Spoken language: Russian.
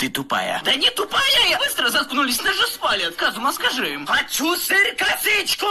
Ты тупая. Да не тупая я! Быстро заткнулись, нас же спалят! Казума, скажи им. Хочу сыр косичку!